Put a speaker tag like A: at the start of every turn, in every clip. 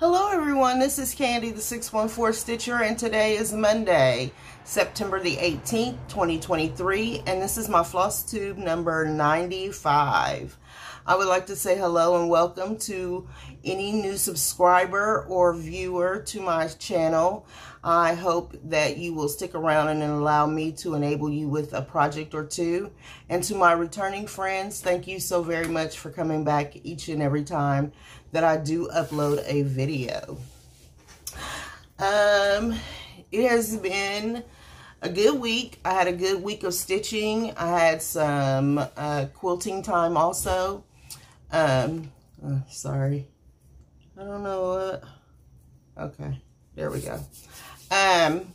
A: Hello everyone, this is Candy the 614 Stitcher and today is Monday, September the 18th, 2023 and this is my floss tube number 95. I would like to say hello and welcome to any new subscriber or viewer to my channel. I hope that you will stick around and allow me to enable you with a project or two. And to my returning friends, thank you so very much for coming back each and every time that I do upload a video. Um, it has been a good week. I had a good week of stitching. I had some uh, quilting time also. Um, oh, sorry. I don't know what. Okay, there we go. Um,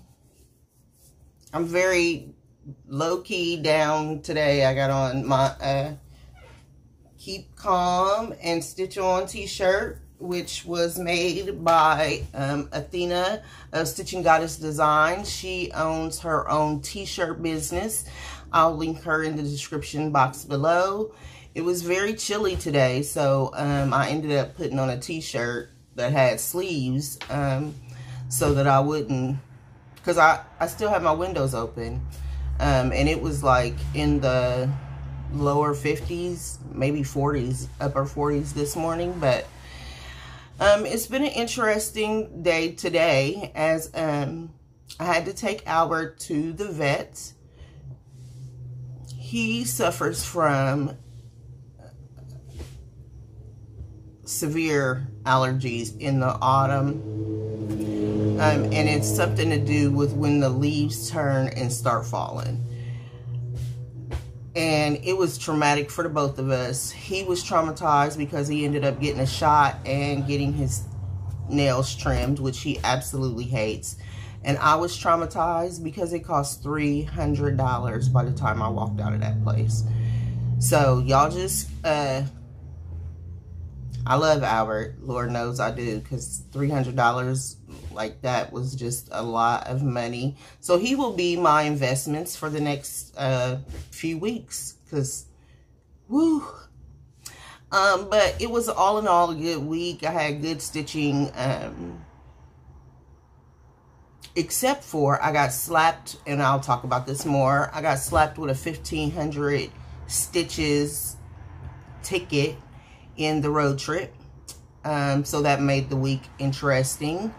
A: I'm very low-key down today. I got on my uh, Keep Calm and Stitch On t-shirt, which was made by um, Athena of Stitching Goddess Design. She owns her own t-shirt business. I'll link her in the description box below. It was very chilly today, so um, I ended up putting on a t-shirt that had sleeves um, so that I wouldn't, because I, I still have my windows open. Um, and it was like in the lower 50s, maybe 40s, upper 40s this morning. But um, it's been an interesting day today as um, I had to take Albert to the vet. He suffers from severe allergies in the autumn. Um, and it's something to do with when the leaves turn and start falling. And it was traumatic for the both of us. He was traumatized because he ended up getting a shot and getting his nails trimmed, which he absolutely hates. And I was traumatized because it cost $300 by the time I walked out of that place. So y'all just uh, I love Albert. Lord knows I do because $300 like that was just a lot of money. So he will be my investments for the next uh, few weeks because, woo. Um, but it was all in all a good week. I had good stitching. Um, except for I got slapped, and I'll talk about this more. I got slapped with a 1,500 stitches ticket in the road trip. Um, so that made the week interesting.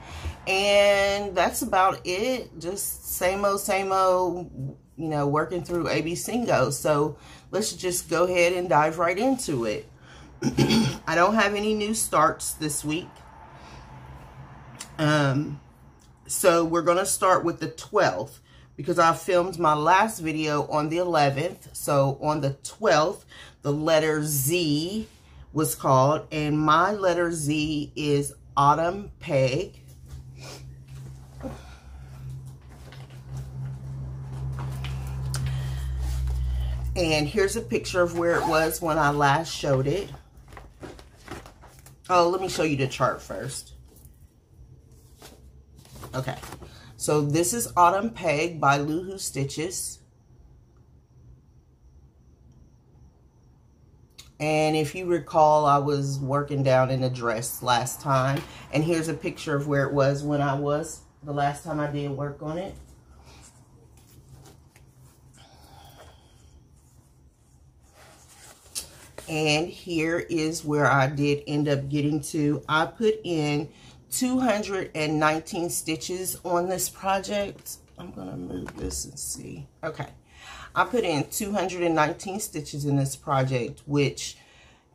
A: And that's about it. Just same old, same old, you know, working through ABC So let's just go ahead and dive right into it. I don't have any new starts this week. Um, so we're going to start with the 12th because I filmed my last video on the 11th. So on the 12th, the letter Z was called. And my letter Z is Autumn Peg. And here's a picture of where it was when I last showed it. Oh, let me show you the chart first. Okay. So this is Autumn Peg by Luho Stitches. And if you recall, I was working down in a dress last time. And here's a picture of where it was when I was the last time I did work on it. And here is where I did end up getting to. I put in 219 stitches on this project. I'm going to move this and see. Okay. I put in 219 stitches in this project, which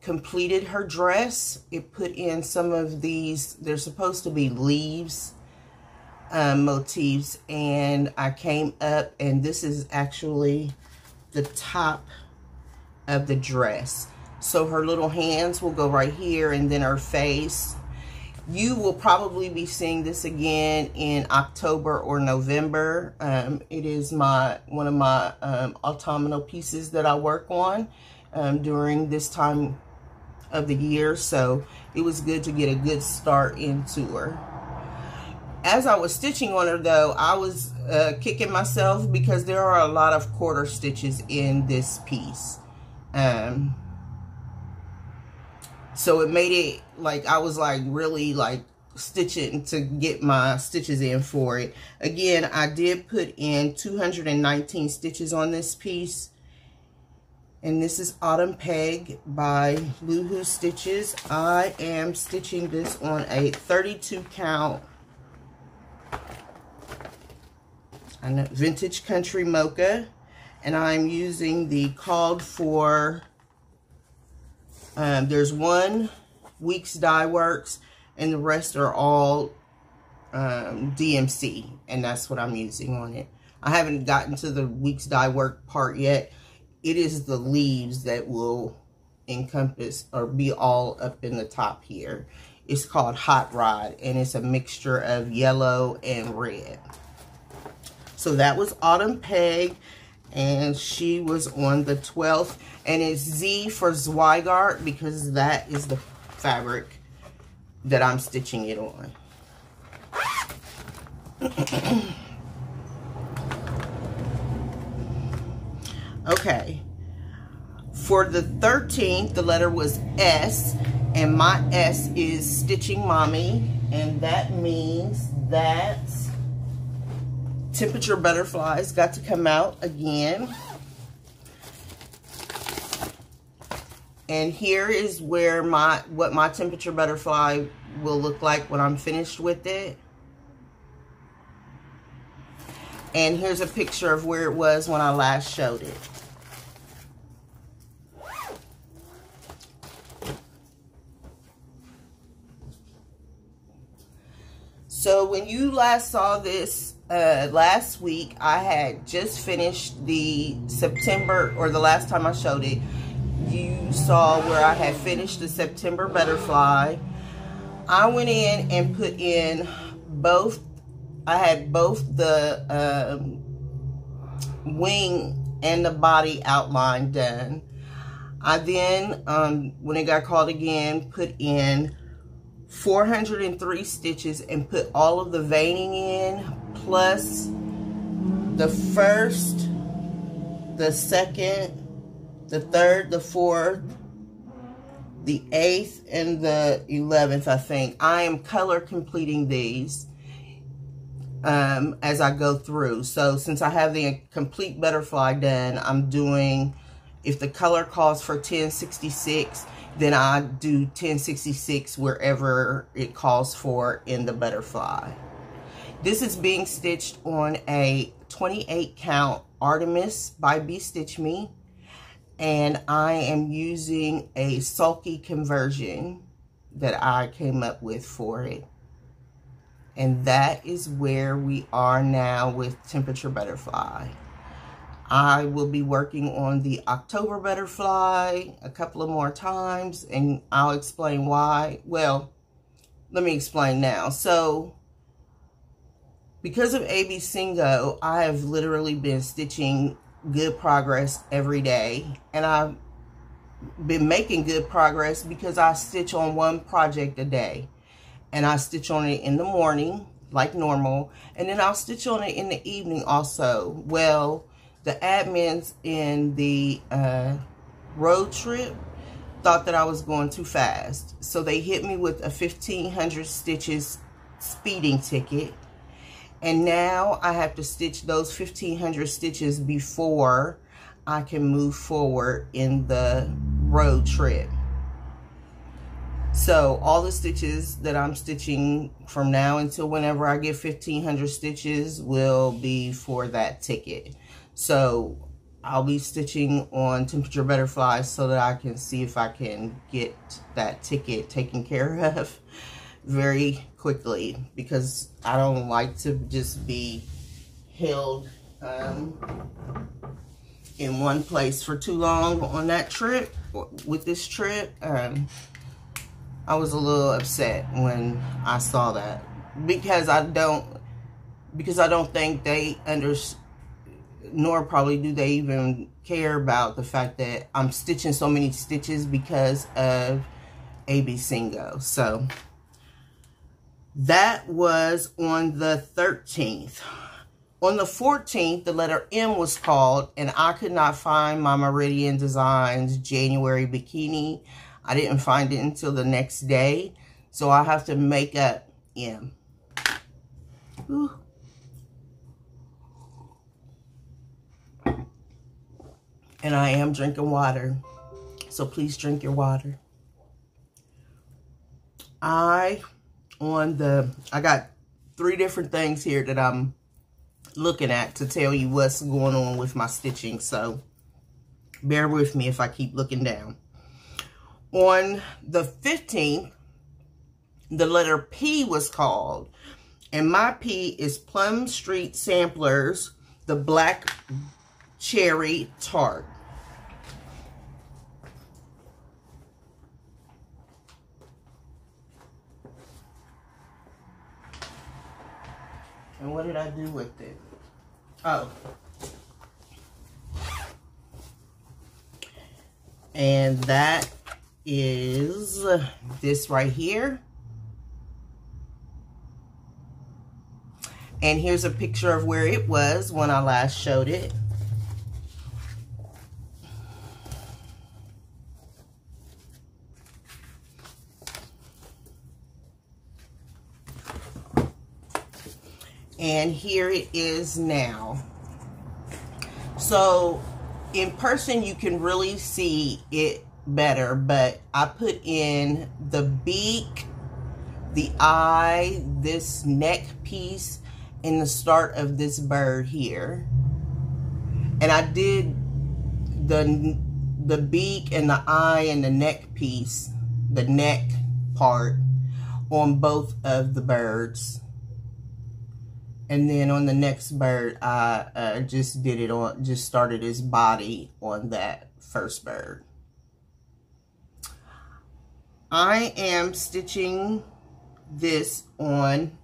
A: completed her dress. It put in some of these, they're supposed to be leaves um, motifs, and I came up, and this is actually the top of the dress. So her little hands will go right here, and then her face you will probably be seeing this again in October or November. Um, it is my one of my um, autumnal pieces that I work on um, during this time of the year. So it was good to get a good start into her. As I was stitching on her though, I was uh, kicking myself because there are a lot of quarter stitches in this piece. Um, so it made it like I was like really like stitching to get my stitches in for it. Again, I did put in 219 stitches on this piece. And this is Autumn Peg by Luho Stitches. I am stitching this on a 32 count Vintage Country Mocha. And I'm using the called for, um, there's one Weeks Dye Works and the rest are all um, DMC. And that's what I'm using on it. I haven't gotten to the Weeks Dye Work part yet it is the leaves that will encompass or be all up in the top here. It's called Hot Rod, and it's a mixture of yellow and red. So that was Autumn Peg, and she was on the 12th. And it's Z for Zweigart because that is the fabric that I'm stitching it on. Okay. For the 13th, the letter was S, and my S is Stitching Mommy, and that means that Temperature Butterflies got to come out again. And here is where my what my temperature butterfly will look like when I'm finished with it. And here's a picture of where it was when I last showed it. So when you last saw this uh, last week, I had just finished the September, or the last time I showed it, you saw where I had finished the September butterfly. I went in and put in both, I had both the um, wing and the body outline done. I then, um, when it got called again, put in 403 stitches and put all of the veining in plus the first the second the third the fourth the eighth and the 11th I think I am color completing these um, as I go through so since I have the complete butterfly done I'm doing if the color calls for 1066 then I do 1066 wherever it calls for in the butterfly. This is being stitched on a 28 count Artemis by B Stitch Me. And I am using a sulky conversion that I came up with for it. And that is where we are now with Temperature Butterfly. I will be working on the October butterfly a couple of more times and I'll explain why. Well, let me explain now. So, because of ABCINGO, I have literally been stitching good progress every day. And I've been making good progress because I stitch on one project a day. And I stitch on it in the morning, like normal. And then I'll stitch on it in the evening also. Well, the admins in the uh, road trip thought that I was going too fast. So they hit me with a 1,500 stitches speeding ticket. And now I have to stitch those 1,500 stitches before I can move forward in the road trip. So all the stitches that I'm stitching from now until whenever I get 1,500 stitches will be for that ticket. So I'll be stitching on temperature butterflies so that I can see if I can get that ticket taken care of very quickly because I don't like to just be held um, in one place for too long on that trip, with this trip. Um, I was a little upset when I saw that because I don't, because I don't think they understand nor probably do they even care about the fact that I'm stitching so many stitches because of ABCINGO. So that was on the 13th. On the 14th, the letter M was called, and I could not find my Meridian Designs January bikini. I didn't find it until the next day. So I have to make up M. Ooh. And I am drinking water. So please drink your water. I, on the, I got three different things here that I'm looking at to tell you what's going on with my stitching. So bear with me if I keep looking down. On the 15th, the letter P was called. And my P is Plum Street Samplers, the Black Cherry Tart. And what did I do with it? Oh. And that is this right here. And here's a picture of where it was when I last showed it. And here it is now. So in person, you can really see it better, but I put in the beak, the eye, this neck piece, in the start of this bird here. And I did the, the beak and the eye and the neck piece, the neck part, on both of the birds. And then on the next bird, I uh, just did it on, just started his body on that first bird. I am stitching this on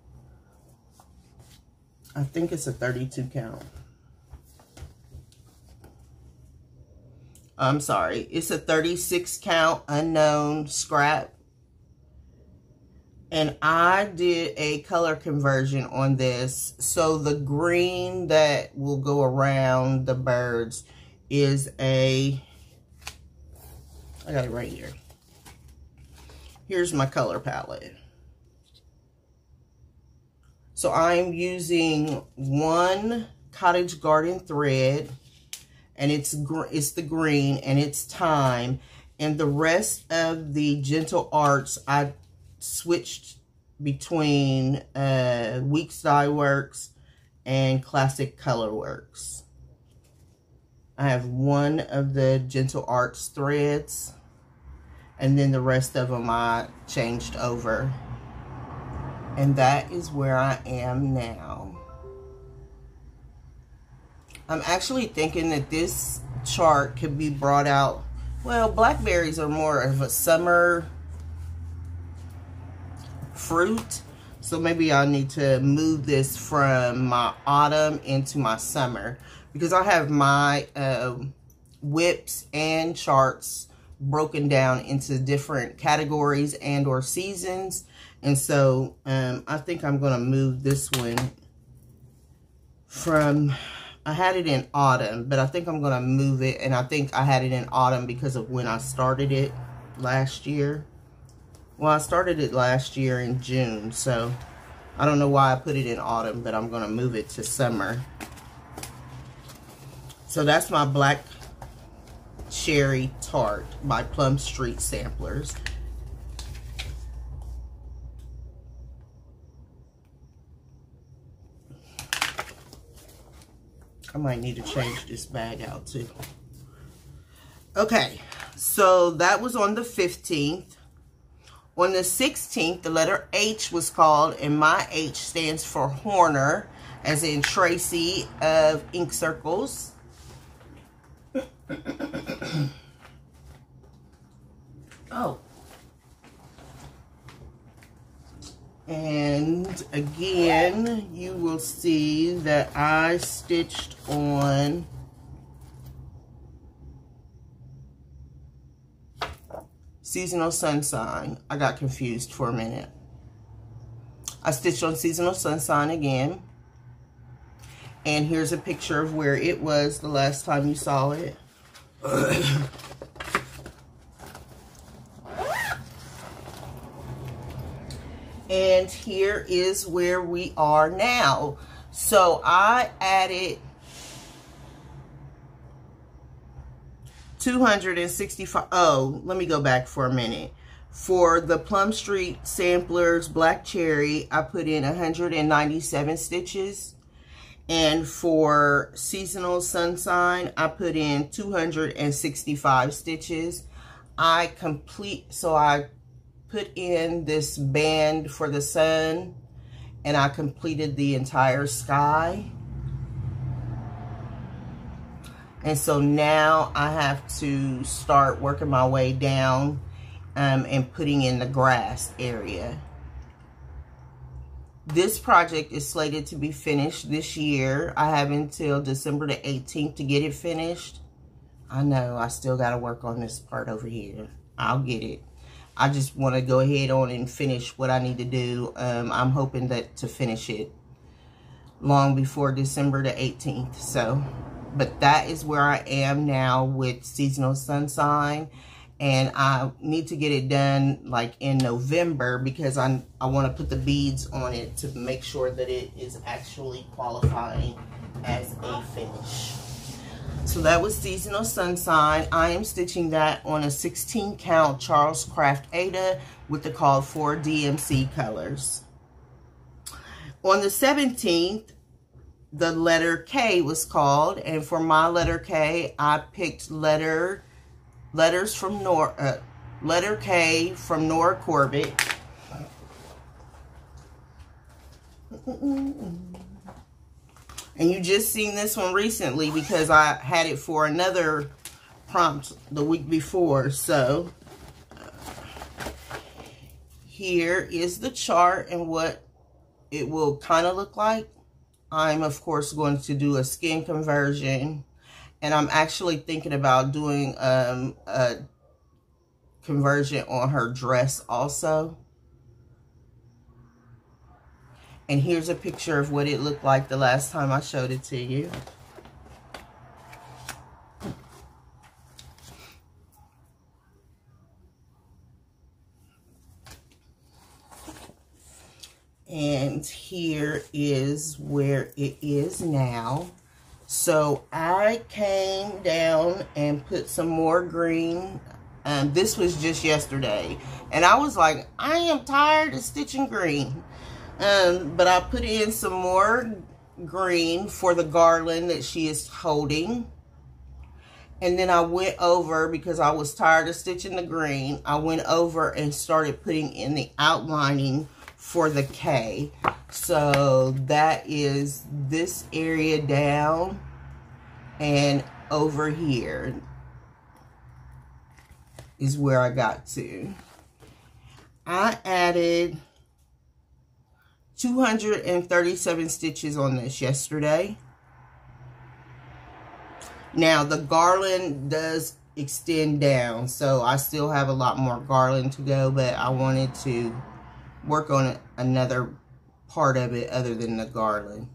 A: I think it's a 32 count. I'm sorry. It's a 36 count unknown scrap. And I did a color conversion on this. So the green that will go around the birds is a, I got it right here. Here's my color palette. So I'm using one Cottage Garden thread and it's it's the green and it's time. And the rest of the Gentle Arts, I switched between uh, Weeks Dye Works and Classic Color Works. I have one of the Gentle Arts threads and then the rest of them I changed over. And that is where I am now. I'm actually thinking that this chart could be brought out. Well, blackberries are more of a summer fruit. So maybe I need to move this from my autumn into my summer. Because I have my uh, WIPs and charts broken down into different categories and or seasons. And so um, I think I'm going to move this one from, I had it in autumn, but I think I'm going to move it. And I think I had it in autumn because of when I started it last year. Well, I started it last year in June, so I don't know why I put it in autumn, but I'm going to move it to summer. So that's my Black Cherry Tart by Plum Street Samplers. I might need to change this bag out too. Okay, so that was on the 15th. On the 16th, the letter H was called, and my H stands for Horner, as in Tracy of Ink Circles. oh, And again, you will see that I stitched on Seasonal Sun Sign. I got confused for a minute. I stitched on Seasonal Sun Sign again. And here's a picture of where it was the last time you saw it. And here is where we are now. So I added 265. Oh, let me go back for a minute. For the Plum Street Samplers Black Cherry, I put in 197 stitches. And for Seasonal Sunshine, I put in 265 stitches. I complete, so I put in this band for the sun and I completed the entire sky. And so now I have to start working my way down um, and putting in the grass area. This project is slated to be finished this year. I have until December the 18th to get it finished. I know I still got to work on this part over here. I'll get it. I just want to go ahead on and finish what I need to do. Um, I'm hoping that to finish it long before December the 18th. So, but that is where I am now with Seasonal Sunshine. And I need to get it done like in November because I, I want to put the beads on it to make sure that it is actually qualifying as a finish. So that was Seasonal Sunshine. I am stitching that on a 16 count Charles Craft Ada with the called for DMC colors. On the 17th, the letter K was called. And for my letter K, I picked letter letters from Nor uh, letter K from Nora Corbett. And you just seen this one recently because I had it for another prompt the week before. So here is the chart and what it will kind of look like. I'm, of course, going to do a skin conversion. And I'm actually thinking about doing um, a conversion on her dress also. And here's a picture of what it looked like the last time I showed it to you. And here is where it is now. So I came down and put some more green. Um, this was just yesterday. And I was like, I am tired of stitching green. Um, but I put in some more green for the garland that she is holding. And then I went over, because I was tired of stitching the green, I went over and started putting in the outlining for the K. So that is this area down and over here is where I got to. I added 237 stitches on this yesterday. Now, the garland does extend down, so I still have a lot more garland to go, but I wanted to work on another part of it other than the garland.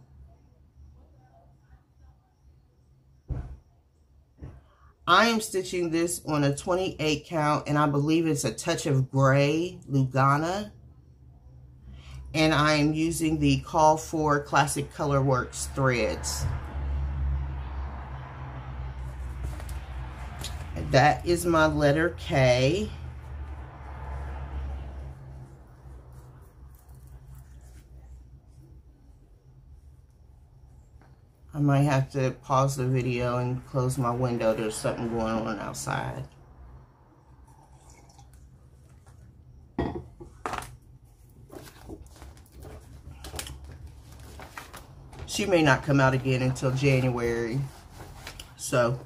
A: I am stitching this on a 28 count, and I believe it's a touch of gray Lugana and I am using the Call for Classic Colorworks threads. That is my letter K. I might have to pause the video and close my window. There's something going on outside. She may not come out again until January. So,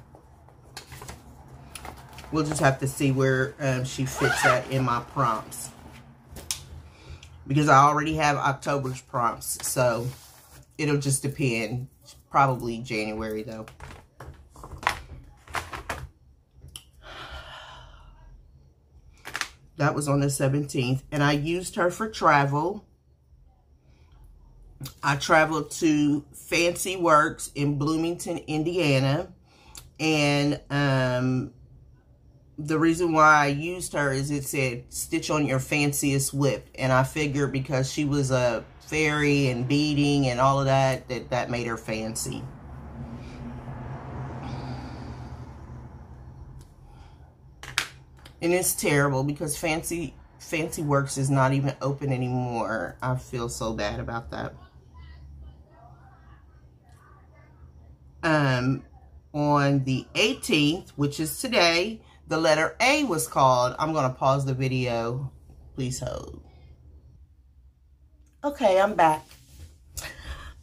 A: we'll just have to see where um, she fits at in my prompts. Because I already have October's prompts. So, it'll just depend. Probably January, though. That was on the 17th. And I used her for travel. I traveled to Fancy Works in Bloomington, Indiana. And um, the reason why I used her is it said stitch on your fanciest WIP. And I figured because she was a fairy and beading and all of that, that that made her fancy. And it's terrible because Fancy Fancy Works is not even open anymore. I feel so bad about that. Um, on the 18th, which is today, the letter A was called. I'm going to pause the video. Please hold. Okay, I'm back.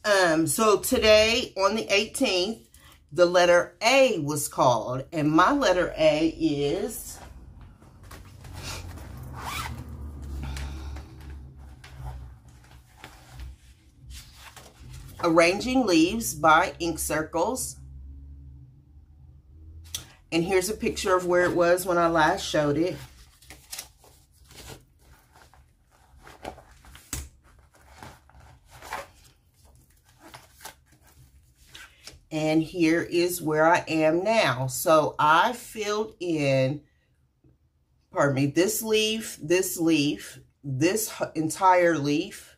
A: Um, so today on the 18th, the letter A was called. And my letter A is Arranging Leaves by Ink Circles. And here's a picture of where it was when I last showed it. And here is where I am now. So I filled in, pardon me, this leaf, this leaf, this entire leaf,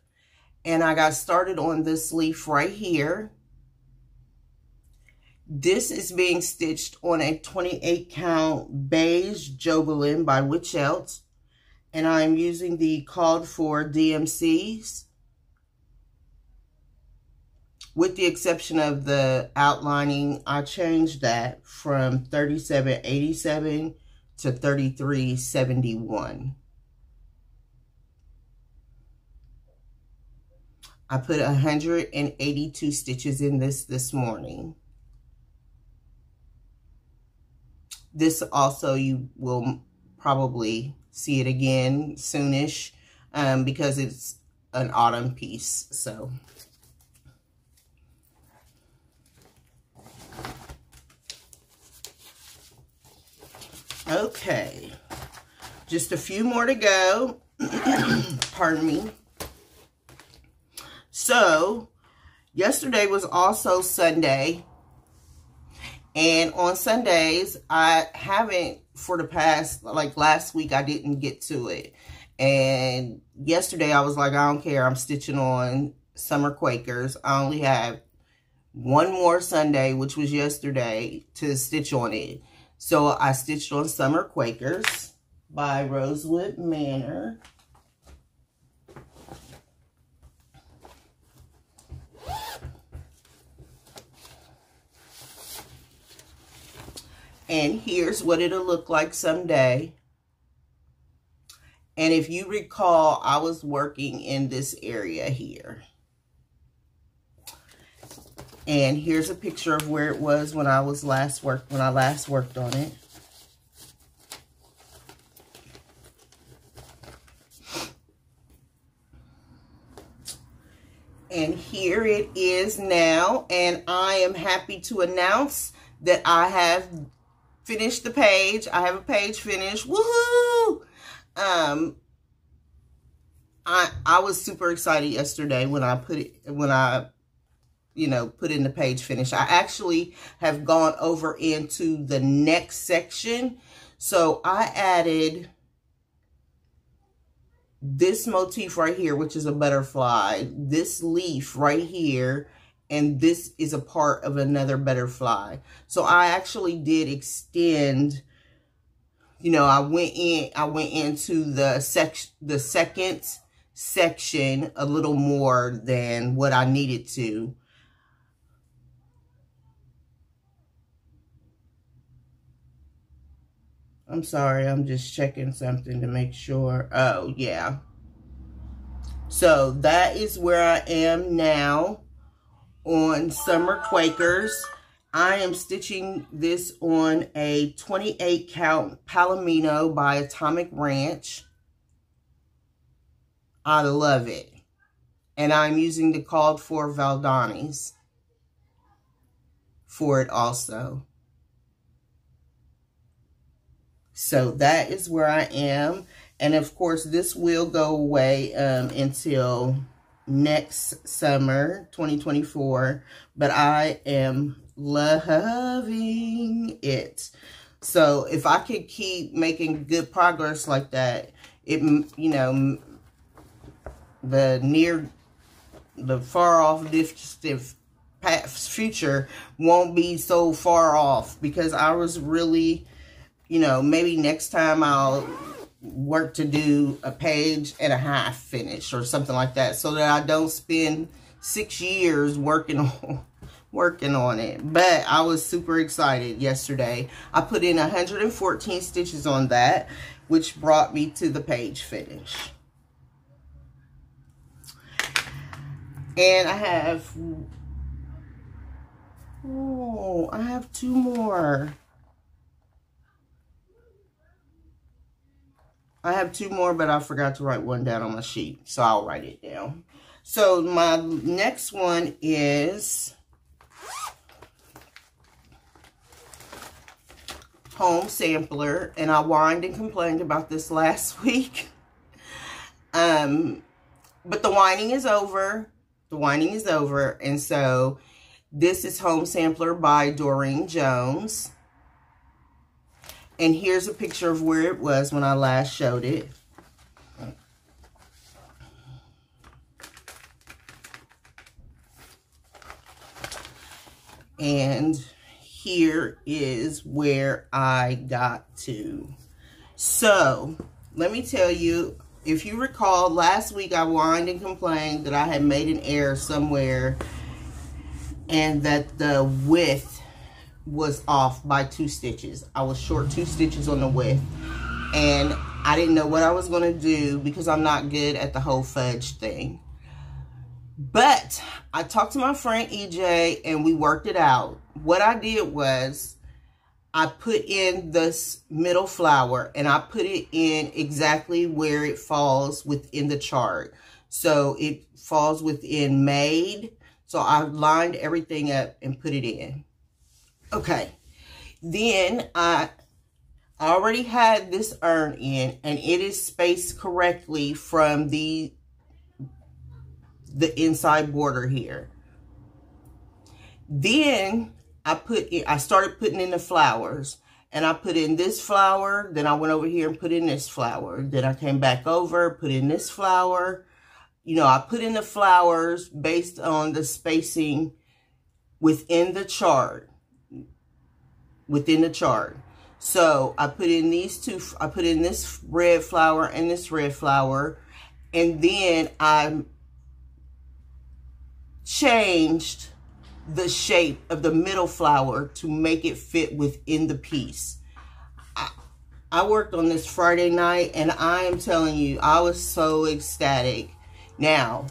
A: and I got started on this leaf right here. This is being stitched on a 28 count beige Jobelan by Wichelt. And I'm using the called for DMCs. With the exception of the outlining, I changed that from 3787 to 3371. I put 182 stitches in this this morning. This also, you will probably see it again soonish um, because it's an autumn piece. So, okay. Just a few more to go. Pardon me. So, yesterday was also Sunday. And on Sundays, I haven't, for the past, like last week, I didn't get to it. And yesterday, I was like, I don't care. I'm stitching on Summer Quakers. I only have one more Sunday, which was yesterday, to stitch on it. So I stitched on Summer Quakers by Rosewood Manor. And here's what it'll look like someday. And if you recall, I was working in this area here. And here's a picture of where it was when I was last worked when I last worked on it. And here it is now. And I am happy to announce that I have finished the page. I have a page finished. Woohoo! Um, I I was super excited yesterday when I put it when I you know put in the page finish. I actually have gone over into the next section. So I added this motif right here, which is a butterfly, this leaf right here, and this is a part of another butterfly. So I actually did extend, you know, I went in, I went into the sec the second section a little more than what I needed to. I'm sorry, I'm just checking something to make sure. Oh, yeah. So that is where I am now on Summer Quakers. I am stitching this on a 28 count Palomino by Atomic Ranch. I love it. And I'm using the called for Valdanis for it also. So that is where I am. And of course, this will go away um, until next summer, 2024. But I am loving it. So if I could keep making good progress like that, it, you know, the near, the far off distant past future won't be so far off because I was really, you know, maybe next time I'll work to do a page and a half finish or something like that so that I don't spend six years working on working on it. But I was super excited yesterday. I put in 114 stitches on that which brought me to the page finish. And I have oh I have two more I have two more, but I forgot to write one down on my sheet, so I'll write it down. So my next one is home sampler, and I whined and complained about this last week. um, but the whining is over. The whining is over, and so this is Home Sampler by Durene Jones. And here's a picture of where it was when I last showed it. And here is where I got to. So, let me tell you, if you recall, last week I whined and complained that I had made an error somewhere and that the width was off by two stitches. I was short two stitches on the width. And I didn't know what I was going to do because I'm not good at the whole fudge thing. But I talked to my friend EJ and we worked it out. What I did was I put in this middle flower and I put it in exactly where it falls within the chart. So it falls within made. So I lined everything up and put it in. Okay. Then I already had this urn in and it is spaced correctly from the the inside border here. Then I put in, I started putting in the flowers and I put in this flower. Then I went over here and put in this flower. Then I came back over, put in this flower. You know, I put in the flowers based on the spacing within the chart within the chart. So I put in these two, I put in this red flower and this red flower. And then I changed the shape of the middle flower to make it fit within the piece. I, worked on this Friday night and I am telling you, I was so ecstatic. Now,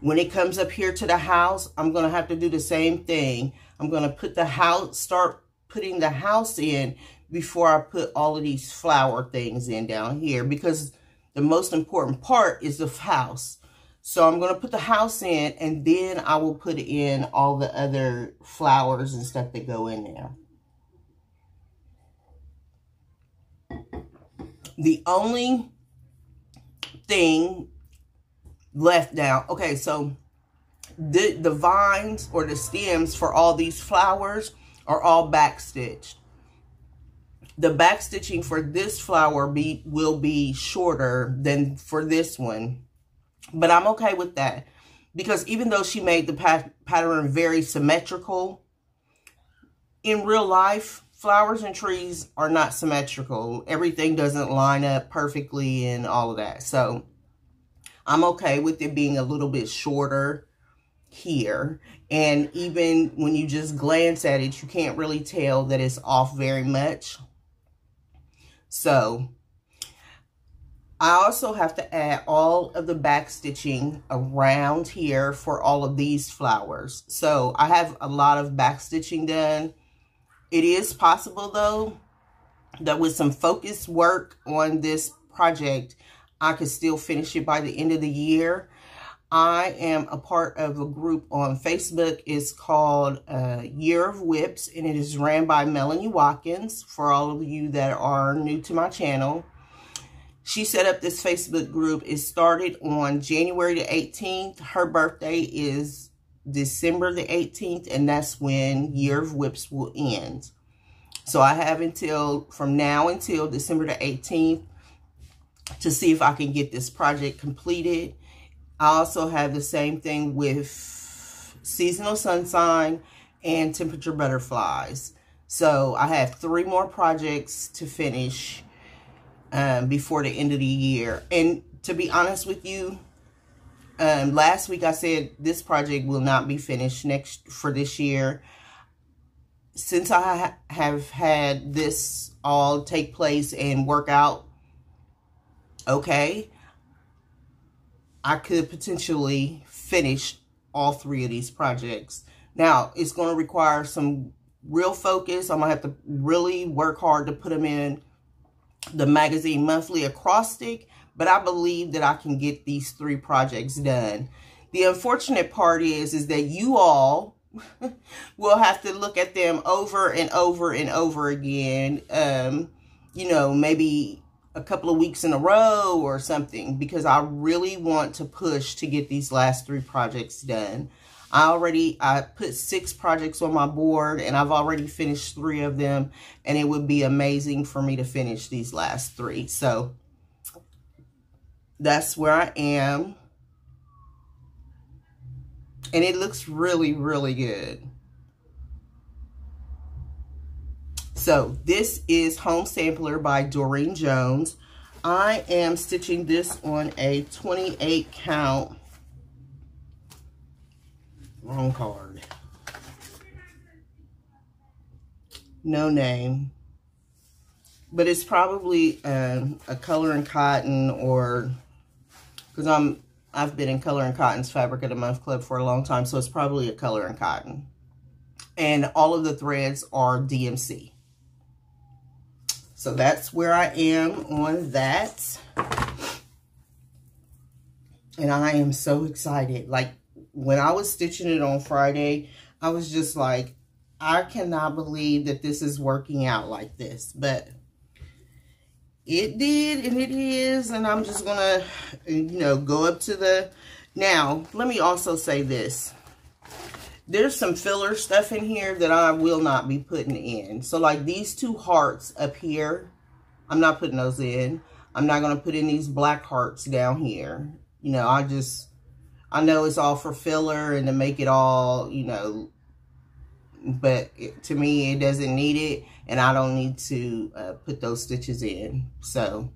A: when it comes up here to the house, I'm going to have to do the same thing. I'm going to put the house, start putting the house in before I put all of these flower things in down here because the most important part is the house. So I'm going to put the house in and then I will put in all the other flowers and stuff that go in there. The only thing left now, okay, so the, the vines or the stems for all these flowers are all backstitched. The backstitching for this flower be, will be shorter than for this one. But I'm okay with that. Because even though she made the pat pattern very symmetrical, in real life, flowers and trees are not symmetrical. Everything doesn't line up perfectly and all of that. So I'm okay with it being a little bit shorter here. And even when you just glance at it, you can't really tell that it's off very much. So I also have to add all of the back stitching around here for all of these flowers. So I have a lot of back stitching done. It is possible though that with some focused work on this project, I could still finish it by the end of the year. I am a part of a group on Facebook. It's called uh, Year of WIPs, and it is ran by Melanie Watkins, for all of you that are new to my channel. She set up this Facebook group. It started on January the 18th. Her birthday is December the 18th, and that's when Year of WIPs will end. So I have until, from now until December the 18th to see if I can get this project completed. I also have the same thing with seasonal sunshine and temperature butterflies. So I have three more projects to finish um, before the end of the year. And to be honest with you, um, last week I said this project will not be finished next for this year. Since I ha have had this all take place and work out okay, I could potentially finish all three of these projects. Now, it's going to require some real focus. I'm going to have to really work hard to put them in the magazine monthly acrostic, but I believe that I can get these three projects done. The unfortunate part is, is that you all will have to look at them over and over and over again. Um, you know, maybe a couple of weeks in a row or something because I really want to push to get these last three projects done. I already, I put six projects on my board and I've already finished three of them and it would be amazing for me to finish these last three. So that's where I am. And it looks really, really good. So this is Home Sampler by Durene Jones. I am stitching this on a 28 count, wrong card, no name, but it's probably um, a color and cotton or, because I'm, I've been in color and cotton's fabric of the month club for a long time, so it's probably a color and cotton. And all of the threads are DMC. So that's where I am on that. And I am so excited. Like, when I was stitching it on Friday, I was just like, I cannot believe that this is working out like this. But it did and it is. And I'm just to, you know, go up to the... Now, let me also say this there's some filler stuff in here that I will not be putting in. So like these two hearts up here, I'm not putting those in. I'm not going to put in these black hearts down here. You know, I just, I know it's all for filler and to make it all, you know, but it, to me, it doesn't need it. And I don't need to uh, put those stitches in. So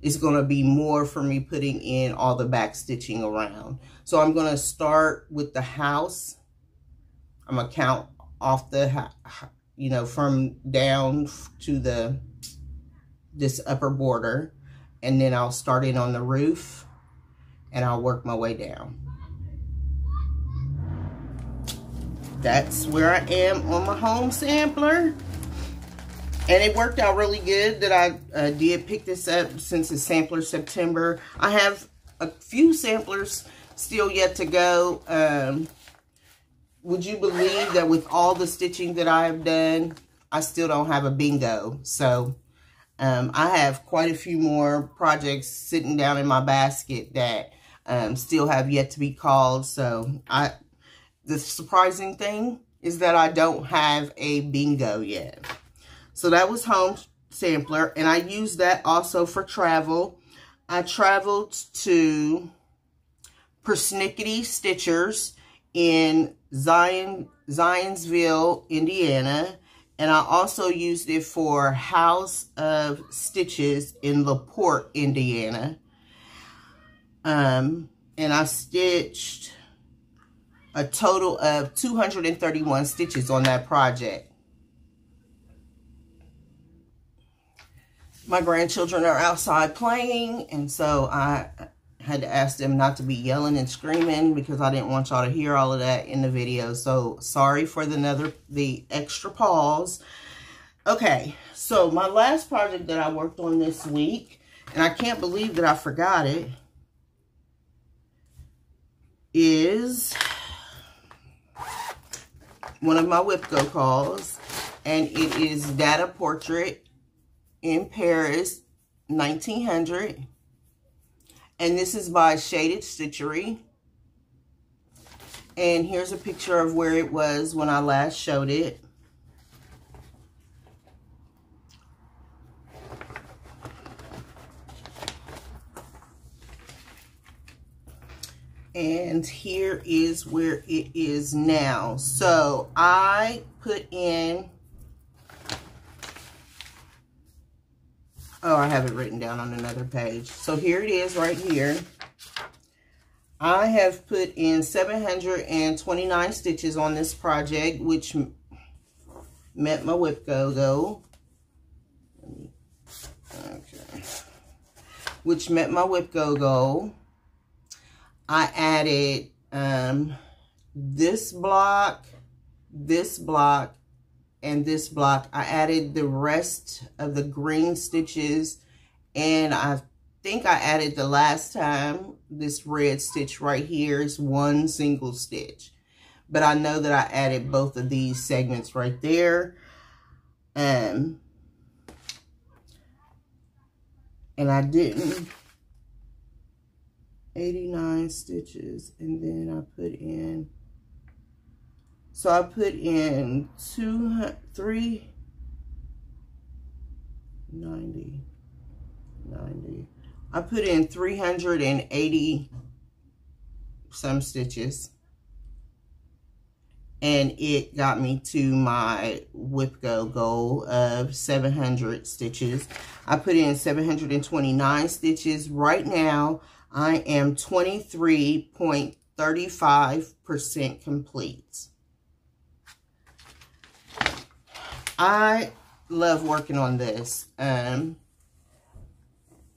A: it's going to be more for me putting in all the back stitching around. So I'm going to start with the house I'm to count off the, you know, from down to the, this upper border. And then I'll start in on the roof and I'll work my way down. That's where I am on my home sampler. And it worked out really good that I uh, did pick this up since the sampler September. I have a few samplers still yet to go. Um, would you believe that with all the stitching that I have done, I still don't have a bingo. So um, I have quite a few more projects sitting down in my basket that um, still have yet to be called. So I, the surprising thing is that I don't have a bingo yet. So that was home sampler. And I used that also for travel. I traveled to Persnickety Stitchers in Zion, Zionsville, Indiana. And I also used it for House of Stitches in LaPorte, Indiana. Um, and I stitched a total of 231 stitches on that project. My grandchildren are outside playing, and so I had to ask them not to be yelling and screaming because I didn't want y'all to hear all of that in the video. So sorry for the another the extra pause. Okay, so my last project that I worked on this week, and I can't believe that I forgot it, is one of my WIPGO calls, and it is Data Portrait in Paris, 1900. And this is by Shaded Stitchery. And here's a picture of where it was when I last showed it. And here is where it is now. So I put in oh, I have it written down on another page. So here it is right here. I have put in 729 stitches on this project, which met my whip go-go. Okay. Which met my whip go-go. I added um, this block, this block, and this block. I added the rest of the green stitches and I think I added the last time this red stitch right here is one single stitch. But I know that I added both of these segments right there. Um, and I didn't 89 stitches and then I put in so I put in two three 90 90 I put in 380 some stitches and it got me to my WIP Go goal of 700 stitches. I put in 729 stitches. Right now, I am 23.35% complete. I love working on this. Um,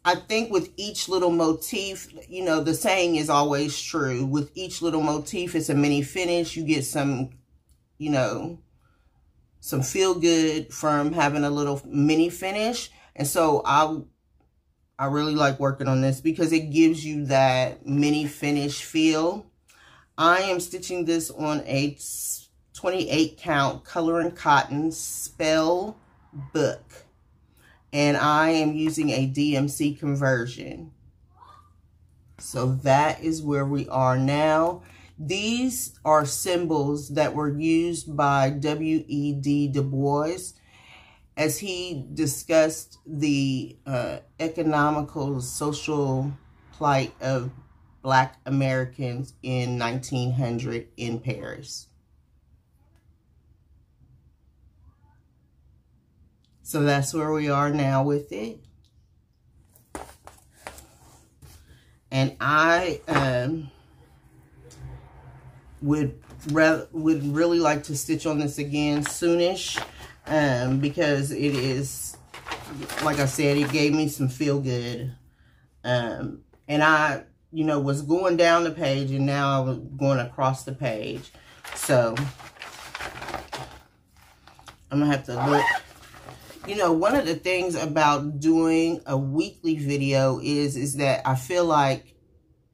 A: I think with each little motif, you know, the saying is always true. With each little motif, it's a mini finish. You get some, you know, some feel good from having a little mini finish. And so I I really like working on this because it gives you that mini finish feel. I am stitching this on a 28 count color and cotton spell book. And I am using a DMC conversion. So that is where we are now. These are symbols that were used by W.E.B. Du Bois as he discussed the uh, economical, social plight of Black Americans in 1900 in Paris. So that's where we are now with it. And I um, would, would really like to stitch on this again soonish um, because it is, like I said, it gave me some feel good. Um, and I, you know, was going down the page and now I was going across the page. So, I'm going to have to look. You know, one of the things about doing a weekly video is, is that I feel like,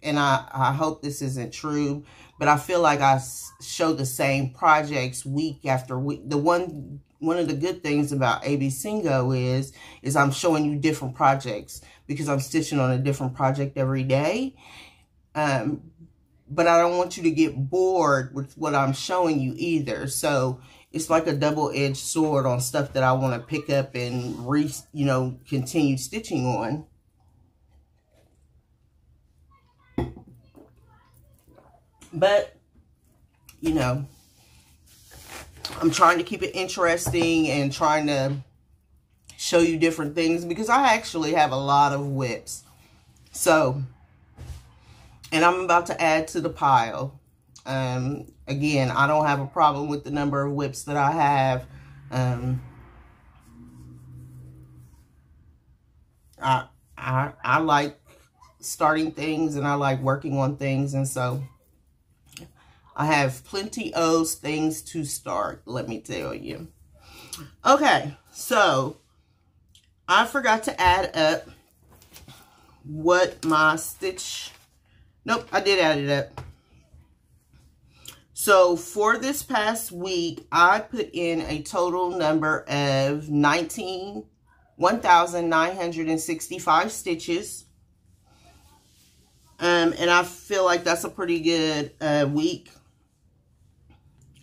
A: and I, I hope this isn't true, but I feel like I show the same projects week after week. The one one of the good things about ABCINGO is, is I'm showing you different projects because I'm stitching on a different project every day. Um, but I don't want you to get bored with what I'm showing you either. So it's like a double-edged sword on stuff that I want to pick up and re, you know, continue stitching on. But, you know, I'm trying to keep it interesting and trying to show you different things because I actually have a lot of WIPs. So, and I'm about to add to the pile. Um, again, I don't have a problem with the number of WIPs that I have. Um, I, I, I like starting things and I like working on things. And so I have plenty of things to start, let me tell you. Okay, so I forgot to add up what my stitch, nope, I did add it up. So for this past week, I put in a total number of 19, 1,965 stitches. Um, and I feel like that's a pretty good uh, week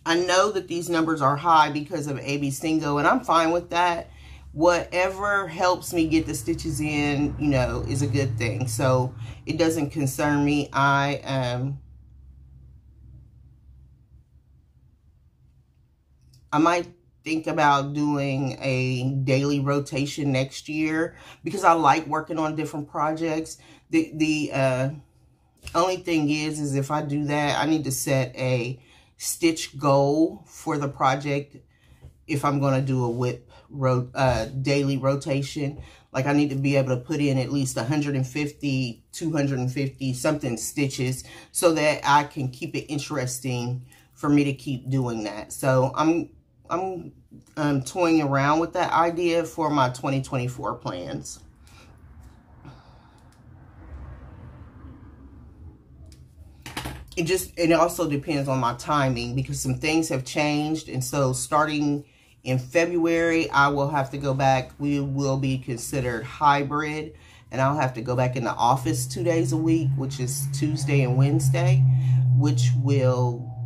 A: I know that these numbers are high because of ABCINGO, and I'm fine with that. Whatever helps me get the stitches in, you know, is a good thing. So it doesn't concern me. I um, I might think about doing a daily rotation next year because I like working on different projects. The, the uh, only thing is, is if I do that, I need to set a stitch goal for the project if I'm going to do a whip ro uh, daily rotation. Like I need to be able to put in at least 150, 250 something stitches so that I can keep it interesting for me to keep doing that. So I'm I'm um, toying around with that idea for my 2024 plans. It just, it also depends on my timing because some things have changed. And so starting in February, I will have to go back. We will be considered hybrid and I'll have to go back in the office two days a week, which is Tuesday and Wednesday, which will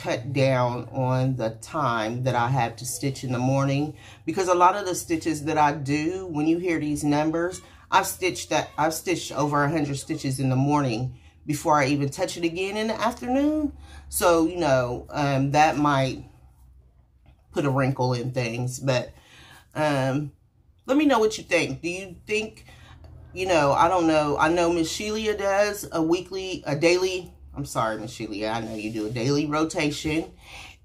A: cut down on the time that I have to stitch in the morning because a lot of the stitches that I do, when you hear these numbers, I've stitched that I've stitched over 100 stitches in the morning before I even touch it again in the afternoon. So, you know, um, that might put a wrinkle in things, but um, let me know what you think. Do you think, you know, I don't know. I know Miss Sheila does a weekly, a daily I'm sorry, Miss Sheila. I know you do a daily rotation.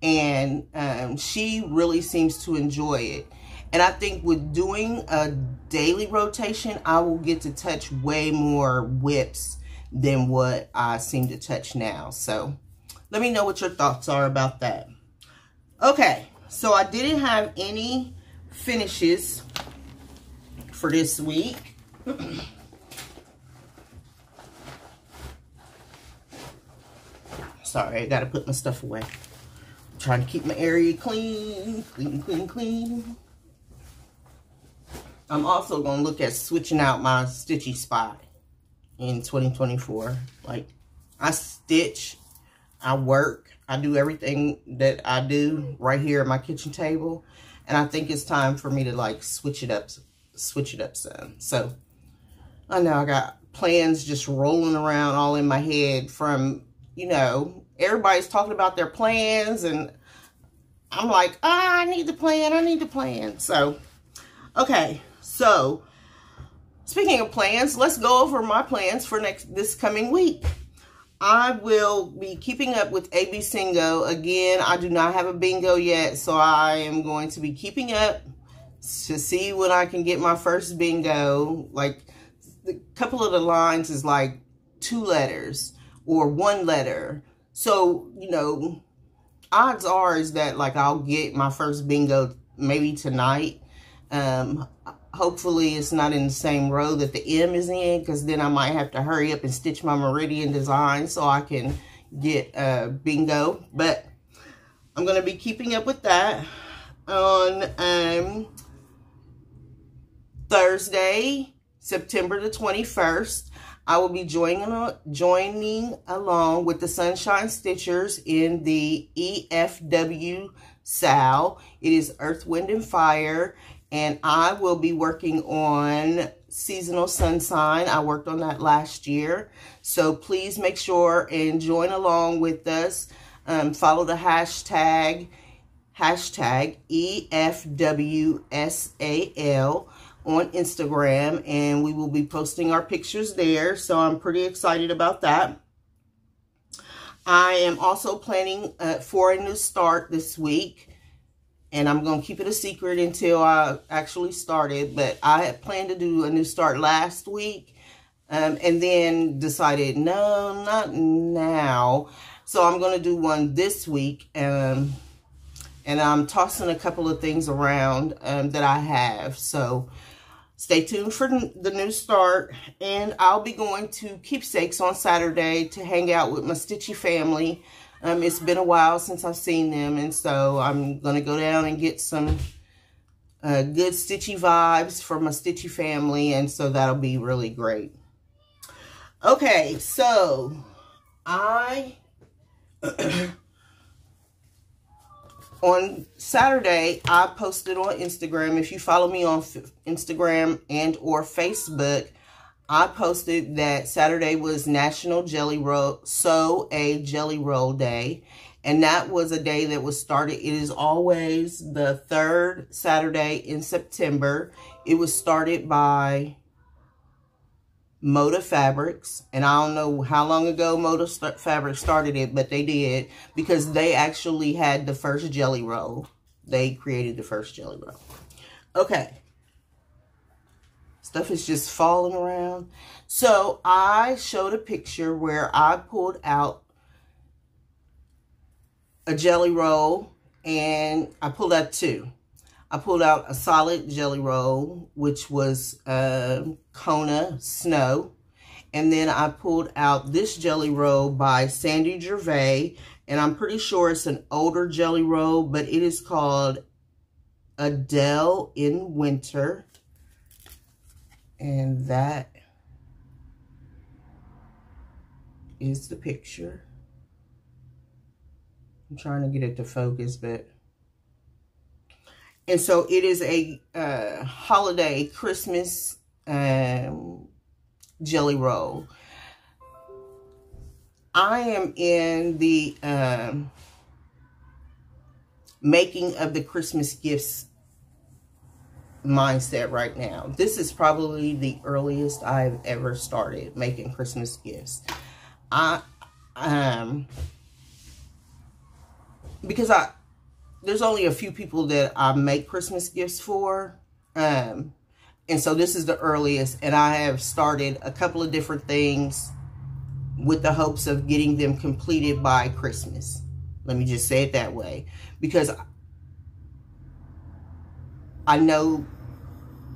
A: And um, she really seems to enjoy it. And I think with doing a daily rotation, I will get to touch way more WIPs than what I seem to touch now. So let me know what your thoughts are about that. Okay, so I didn't have any finishes for this week. Sorry, I gotta put my stuff away. I'm trying to keep my area clean, clean, clean, clean. I'm also gonna look at switching out my stitchy spot in 2024. Like, I stitch, I work, I do everything that I do right here at my kitchen table. And I think it's time for me to like switch it up, switch it up some. So, I know I got plans just rolling around all in my head from, you know, everybody's talking about their plans and I'm like, oh, I need the plan. I need the plan. So, okay. So, speaking of plans, let's go over my plans for next this coming week. I will be keeping up with ABCINGO. Again, I do not have a bingo yet, so I am going to be keeping up to see when I can get my first bingo. Like, the couple of the lines is like two letters or one letter so, you know, odds are is that like I'll get my first bingo maybe tonight. Um, hopefully it's not in the same row that the M is in because then I might have to hurry up and stitch my meridian design so I can get uh, bingo. But I'm going to be keeping up with that on um, Thursday, September the 21st. I will be joining, joining along with the Sunshine Stitchers in the EFW SAL. It is Earth, Wind, and Fire. And I will be working on Seasonal Sun Sine. I worked on that last year. So please make sure and join along with us. Um, follow the hashtag, hashtag EFWSAL on Instagram and we will be posting our pictures there. So I'm pretty excited about that. I am also planning uh, for a new start this week. And I'm going to keep it a secret until I actually started. But I had planned to do a new start last week. Um, and then decided, no, not now. So I'm going to do one this week. Um, and I'm tossing a couple of things around um, that I have. So Stay tuned for the new start. And I'll be going to Keepsakes on Saturday to hang out with my Stitchy family. Um, it's been a while since I've seen them. And so I'm going to go down and get some uh, good Stitchy vibes from my Stitchy family. And so that'll be really great. Okay, so I... on Saturday, I posted on Instagram. If you follow me on Instagram and or Facebook, I posted that Saturday was National Jelly Roll, Sew a Jelly Roll Day. And that was a day that was started. It is always the third Saturday in September. It was started by Moda Fabrics. And I don't know how long ago Moda St Fabrics started it, but they did because they actually had the first jelly roll. They created the first jelly roll. Okay. Stuff is just falling around. So I showed a picture where I pulled out a jelly roll and I pulled out two. I pulled out a solid jelly roll, which was uh, Kona Snow. And then I pulled out this jelly roll by Sandy Gervais. And I'm pretty sure it's an older jelly roll, but it is called Adel in Winter. And that is the picture. I'm trying to get it to focus, but... And so it is a uh, holiday Christmas um, jelly roll. I am in the um, making of the Christmas gifts mindset right now. This is probably the earliest I've ever started making Christmas gifts. I um because I there's only a few people that I make Christmas gifts for. Um, and so this is the earliest. And I have started a couple of different things with the hopes of getting them completed by Christmas. Let me just say it that way. Because I know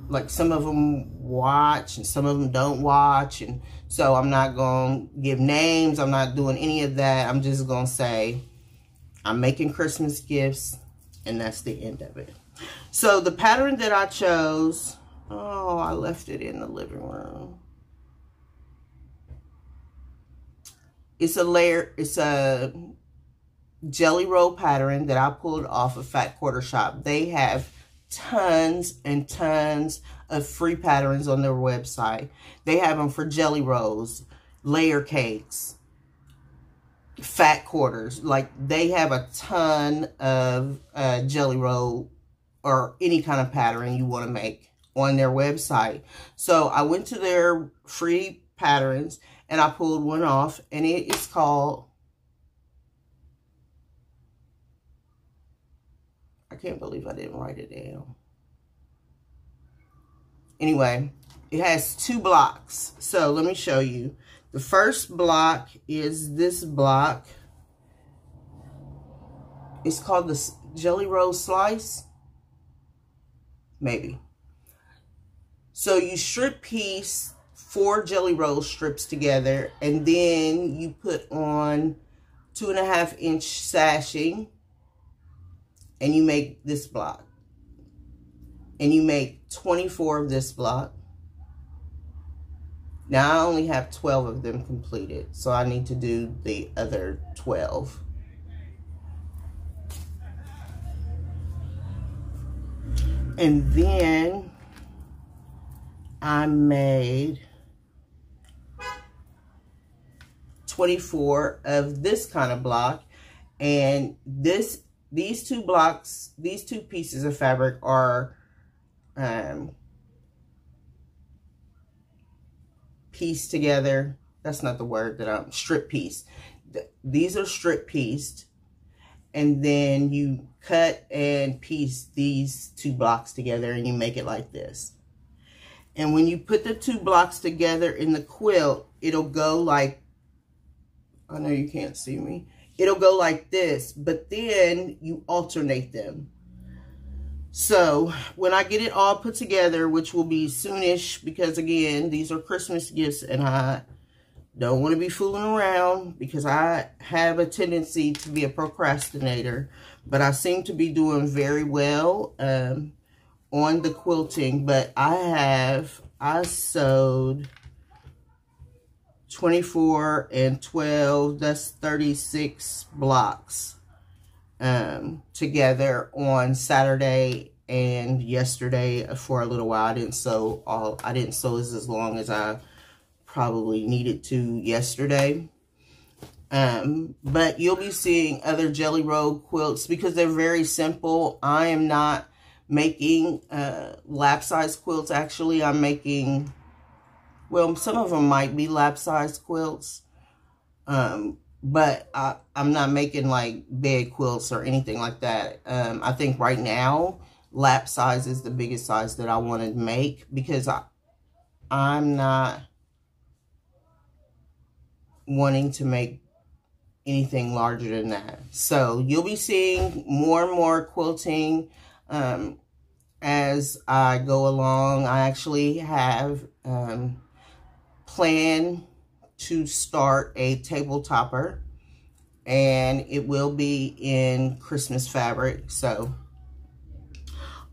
A: like some of them watch and some of them don't watch. And so I'm not going to give names. I'm not doing any of that. I'm just going to say I'm making Christmas gifts, and that's the end of it. So the pattern that I chose, oh, I left it in the living room. It's a layer, it's a jelly roll pattern that I pulled off of Fat Quarter Shop. They have tons and tons of free patterns on their website. They have them for jelly rolls, layer cakes, fat quarters. Like they have a ton of uh, jelly roll or any kind of pattern you want to make on their website. So I went to their free patterns and I pulled one off and it is called I can't believe I didn't write it down. Anyway, it has two blocks. So let me show you. The first block is this block. It's called the Jelly Roll Slice. Maybe. So you strip piece four Jelly Roll strips together. And then you put on two and a half inch sashing. And you make this block. And you make 24 of this block. Now I only have 12 of them completed, so I need to do the other 12. And then I made 24 of this kind of block. And this, these two blocks, these two pieces of fabric are um, pieced together. That's not the word that I'm, strip piece. These are strip pieced. And then you cut and piece these two blocks together and you make it like this. And when you put the two blocks together in the quilt, it'll go like, I know you can't see me. It'll go like this, but then you alternate them. So when I get it all put together, which will be soonish, because again, these are Christmas gifts and I don't want to be fooling around because I have a tendency to be a procrastinator, but I seem to be doing very well um, on the quilting, but I have, I sewed 24 and 12, that's 36 blocks um, together on Saturday and yesterday for a little while. I didn't sew all, I didn't sew as, as long as I probably needed to yesterday. Um, but you'll be seeing other Jelly Roll quilts because they're very simple. I am not making uh, lap size quilts. Actually, I'm making, well, some of them might be lap size quilts. Um, but I, I'm not making like bed quilts or anything like that. Um, I think right now, lap size is the biggest size that I want to make because I, I'm not wanting to make anything larger than that. So you'll be seeing more and more quilting um, as I go along. I actually have um, planned to start a table topper and it will be in Christmas fabric. So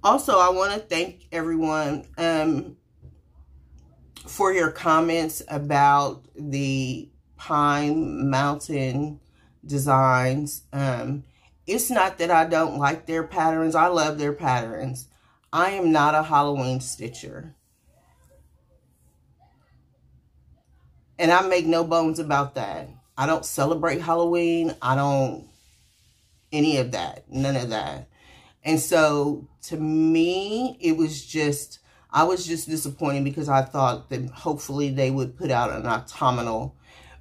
A: also I want to thank everyone um, for your comments about the Pine Mountain designs. Um, it's not that I don't like their patterns. I love their patterns. I am not a Halloween stitcher. And I make no bones about that. I don't celebrate Halloween. I don't, any of that, none of that. And so to me, it was just, I was just disappointed because I thought that hopefully they would put out an autumnal.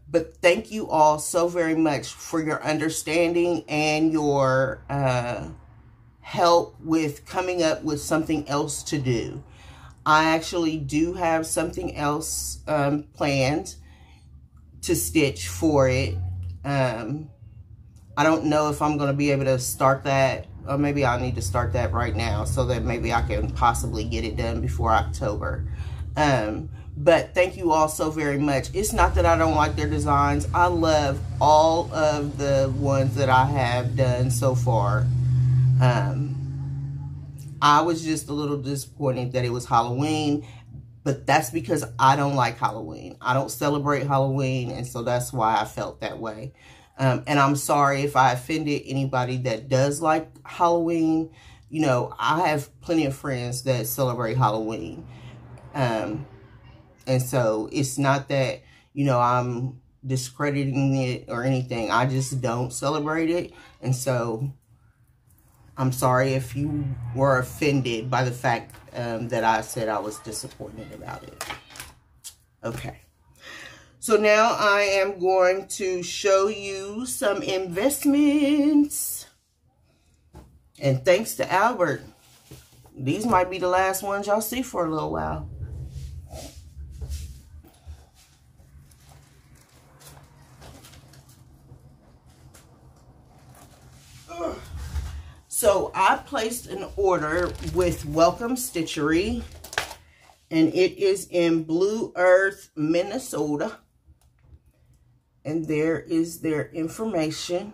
A: But thank you all so very much for your understanding and your uh, help with coming up with something else to do. I actually do have something else um, planned to stitch for it. Um, I don't know if I'm going to be able to start that or maybe I need to start that right now so that maybe I can possibly get it done before October. Um, but thank you all so very much. It's not that I don't like their designs. I love all of the ones that I have done so far. Um, I was just a little disappointed that it was Halloween but that's because I don't like Halloween. I don't celebrate Halloween, and so that's why I felt that way. Um, and I'm sorry if I offended anybody that does like Halloween. You know, I have plenty of friends that celebrate Halloween. Um, and so it's not that, you know, I'm discrediting it or anything. I just don't celebrate it. And so I'm sorry if you were offended by the fact um, that I said I was disappointed about it. Okay. So now I am going to show you some investments. And thanks to Albert, these might be the last ones y'all see for a little while. So I placed an order with Welcome Stitchery. And it is in Blue Earth, Minnesota. And there is their information.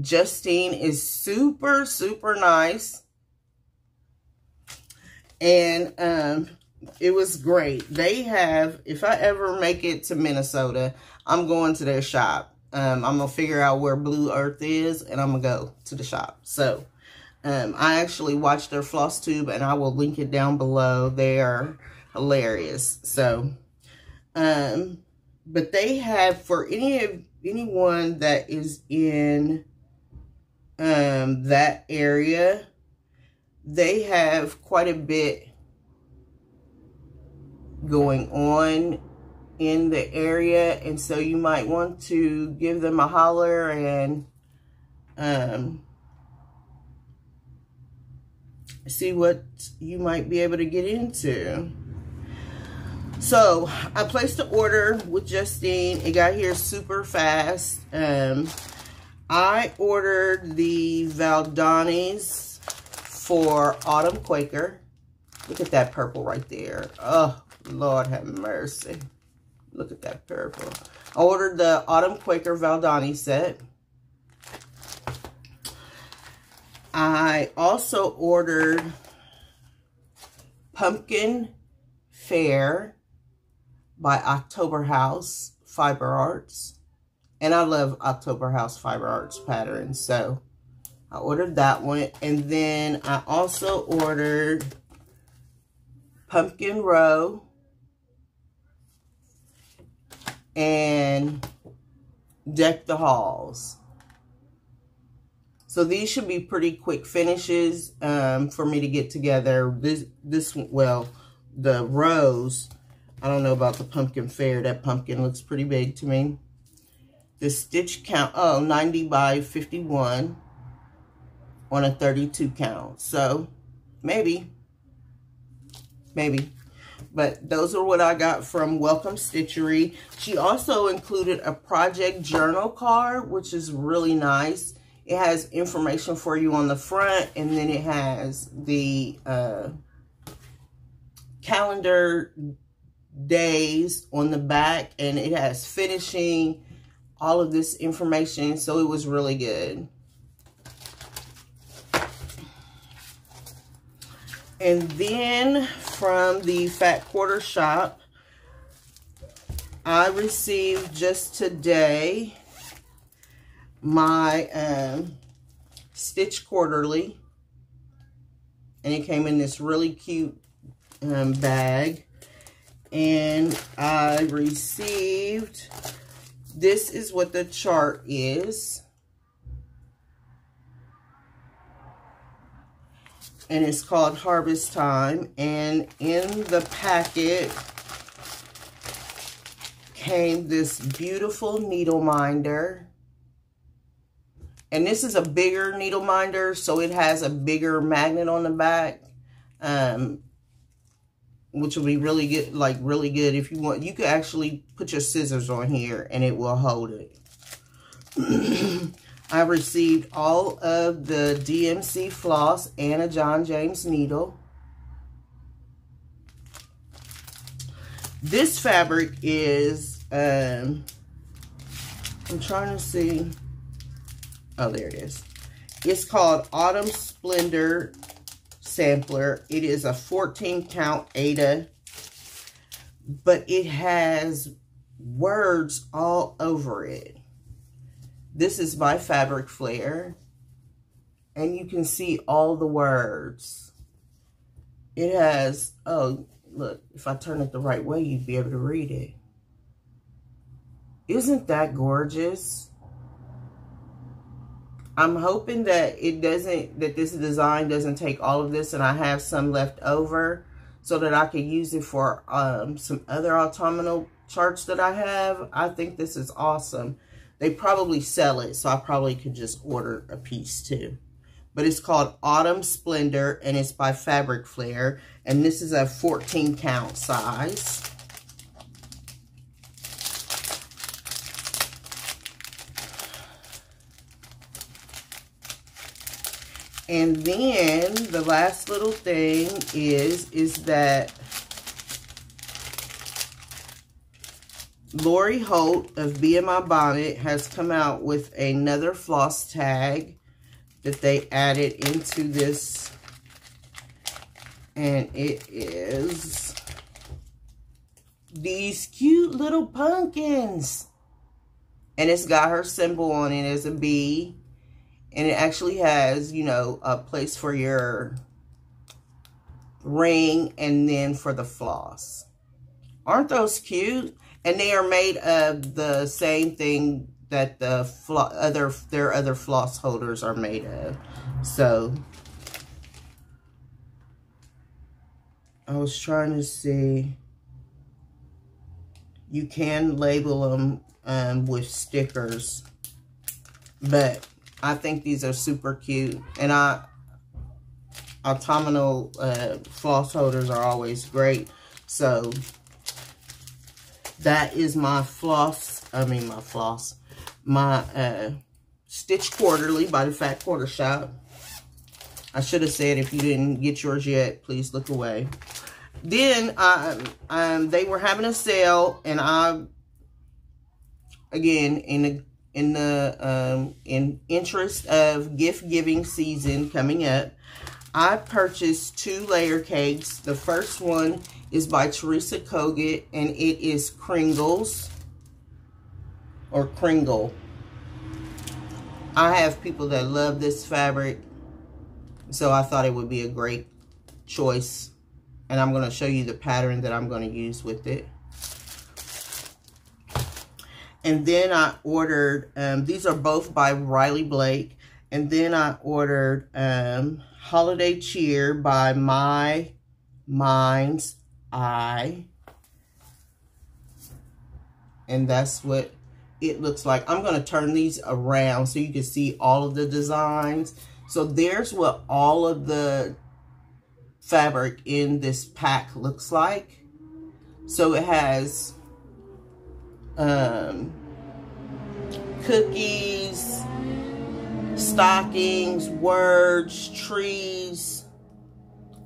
A: Justine is super, super nice. And um, it was great. They have, if I ever make it to Minnesota, I'm going to their shop um, I'm going to figure out where Blue Earth is and I'm going to go to the shop. So, um, I actually watched their floss tube and I will link it down below. They are hilarious. So, um, but they have for any of anyone that is in um, that area, they have quite a bit going on in the area and so you might want to give them a holler and um, see what you might be able to get into. So I placed the order with Justine. It got here super fast. Um, I ordered the Valdanis for Autumn Quaker. Look at that purple right there. Oh, Lord have mercy. Look at that purple. I ordered the Autumn Quaker Valdani set. I also ordered Pumpkin Fair by October House Fiber Arts. And I love October House Fiber Arts patterns. So I ordered that one. And then I also ordered Pumpkin Row and deck the halls. So these should be pretty quick finishes um, for me to get together. This, this well, the rose, I don't know about the pumpkin fair. That pumpkin looks pretty big to me. The stitch count, oh, 90 by 51 on a 32 count. So maybe, maybe. But those are what I got from Welcome Stitchery. She also included a project journal card, which is really nice. It has information for you on the front, and then it has the uh, calendar days on the back, and it has finishing, all of this information. So it was really good. And then from the Fat Quarter Shop, I received just today my um, Stitch Quarterly. And it came in this really cute um, bag. And I received, this is what the chart is. And it's called Harvest Time. And in the packet came this beautiful needle minder. And this is a bigger needle minder, so it has a bigger magnet on the back. Um, which will be really good, like really good if you want. You could actually put your scissors on here and it will hold it. I received all of the DMC floss and a John James needle. This fabric is, um, I'm trying to see. Oh, there it is. It's called Autumn Splendor Sampler. It is a 14 count Aida, but it has words all over it. This is by Fabric Flair. And you can see all the words. It has, oh, look, if I turn it the right way, you'd be able to read it. Isn't that gorgeous? I'm hoping that it doesn't, that this design doesn't take all of this and I have some left over so that I can use it for um, some other autumnal charts that I have. I think this is awesome. They probably sell it, so I probably could just order a piece too. But it's called Autumn Splendor, and it's by Fabric Flair. And this is a 14 count size. And then the last little thing is, is that Lori Holt of Bee In My Bonnet has come out with another floss tag that they added into this. And it is these cute little pumpkins. And it's got her symbol on it as a bee. And it actually has, you know, a place for your ring and then for the floss. Aren't those cute? And they are made of the same thing that the other their other floss holders are made of. So I was trying to see. You can label them um, with stickers, but I think these are super cute. And I autumnal uh, floss holders are always great. So that is my floss, I mean my floss, my uh, Stitch Quarterly by the Fat Quarter Shop. I should have said if you didn't get yours yet, please look away. Then um, um, they were having a sale, and I, again, in the in the um, in interest of gift giving season coming up, I purchased two layer cakes. The first one is by Teresa Kogut, and it is Kringles, or Kringle. I have people that love this fabric, so I thought it would be a great choice. And I'm going to show you the pattern that I'm going to use with it. And then I ordered, um, these are both by Riley Blake. And then I ordered um, Holiday Cheer by My Mind's Eye. And that's what it looks like. I'm going to turn these around so you can see all of the designs. So there's what all of the fabric in this pack looks like. So it has um, cookies, stockings, words, trees,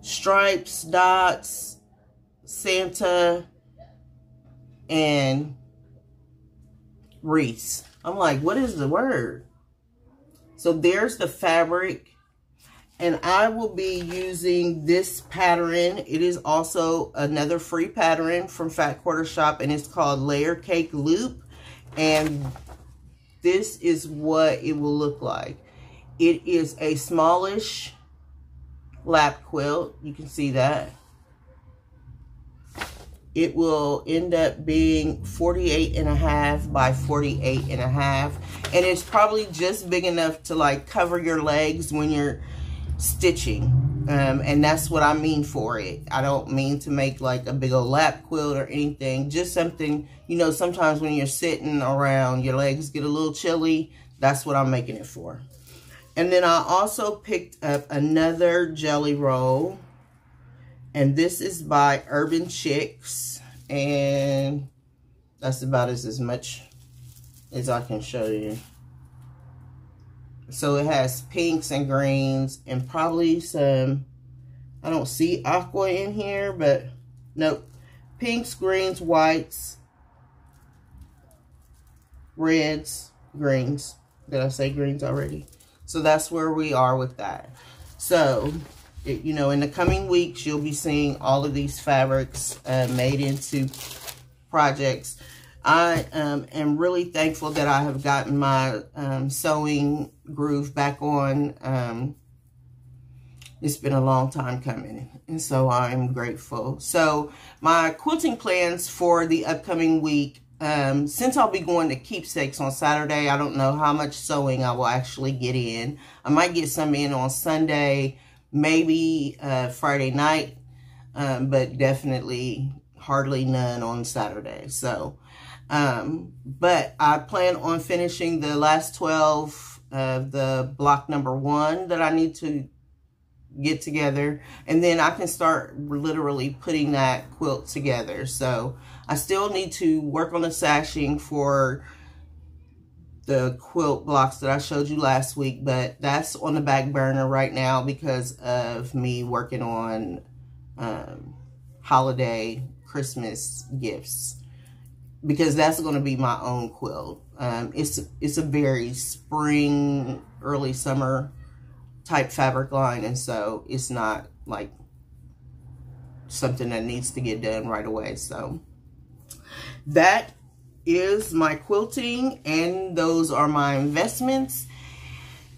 A: stripes, dots, Santa, and Reese. I'm like, what is the word? So there's the fabric. And I will be using this pattern. It is also another free pattern from Fat Quarter Shop. And it's called Layer Cake Loop. And this is what it will look like. It is a smallish lap quilt. You can see that it will end up being 48 and a half by 48 and a half. And it's probably just big enough to like cover your legs when you're stitching. Um, and that's what I mean for it. I don't mean to make like a big old lap quilt or anything. Just something, you know, sometimes when you're sitting around, your legs get a little chilly. That's what I'm making it for. And then I also picked up another jelly roll. And this is by Urban Chiks. And that's about as, as much as I can show you. So it has pinks and greens and probably some, I don't see aqua in here, but nope. Pinks, greens, whites, reds, greens. Did I say greens already? So that's where we are with that. So it, you know, in the coming weeks, you'll be seeing all of these fabrics uh, made into projects. I um, am really thankful that I have gotten my um, sewing groove back on. Um, it's been a long time coming, and so I'm grateful. So my quilting plans for the upcoming week, um, since I'll be going to Keepsakes on Saturday, I don't know how much sewing I will actually get in. I might get some in on Sunday, maybe uh, Friday night, um, but definitely hardly none on Saturday. So, um, but I plan on finishing the last 12 of the block number one that I need to get together. And then I can start literally putting that quilt together. So I still need to work on the sashing for the quilt blocks that I showed you last week, but that's on the back burner right now because of me working on um, holiday Christmas gifts because that's going to be my own quilt. Um, it's, it's a very spring, early summer type fabric line, and so it's not like something that needs to get done right away. So that is my quilting and those are my investments.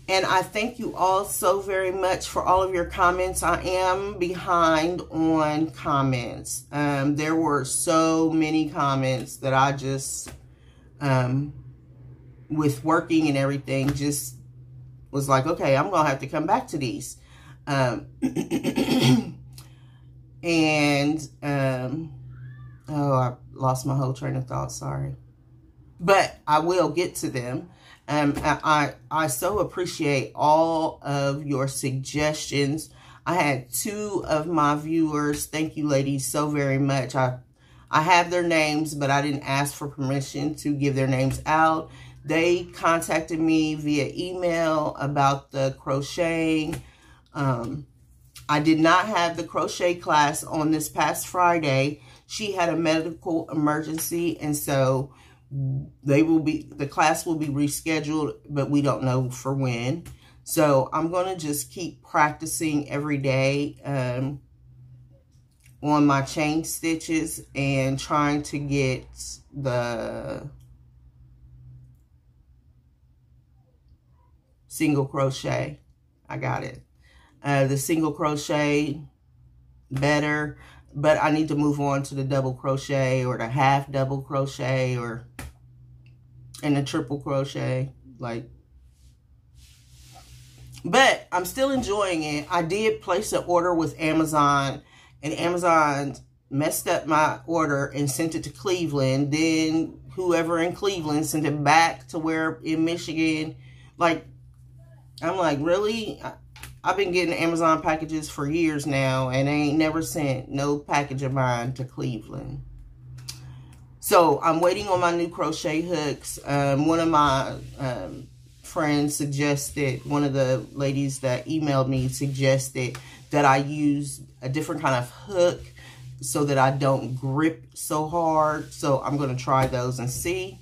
A: And I thank you all so very much for all of your comments. I am behind on comments. Um, there were so many comments that I just, um, with working and everything, just was like, okay, I'm going to have to come back to these. Um, and, um, oh, I lost my whole train of thought, sorry. But I will get to them. Um, I, I so appreciate all of your suggestions. I had two of my viewers. Thank you, ladies, so very much. I, I have their names, but I didn't ask for permission to give their names out. They contacted me via email about the crocheting. Um, I did not have the crochet class on this past Friday she had a medical emergency, and so they will be the class will be rescheduled, but we don't know for when. So I'm going to just keep practicing every day um, on my chain stitches and trying to get the single crochet. I got it. Uh, the single crochet better but I need to move on to the double crochet or the half double crochet or and a triple crochet. Like, but I'm still enjoying it. I did place an order with Amazon and Amazon messed up my order and sent it to Cleveland. Then whoever in Cleveland sent it back to where in Michigan. Like, I'm like, really? I've been getting Amazon packages for years now, and they ain't never sent no package of mine to Cleveland. So I'm waiting on my new crochet hooks. Um, one of my um, friends suggested, one of the ladies that emailed me suggested that I use a different kind of hook so that I don't grip so hard. So I'm going to try those and see.